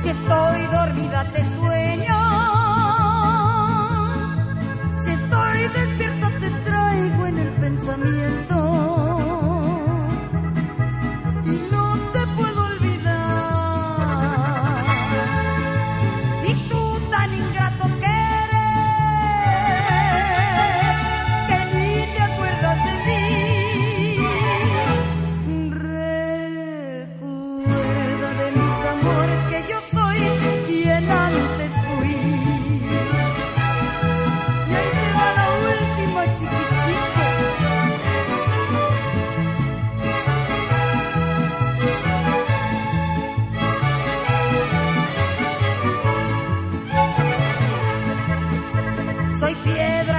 Si estoy dormida te sueño. Soy piedra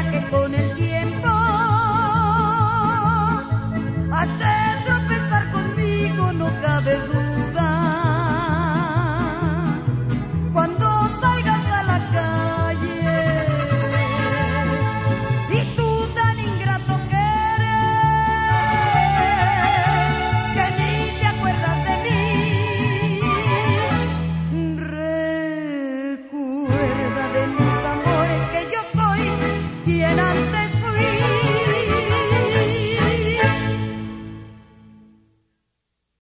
free.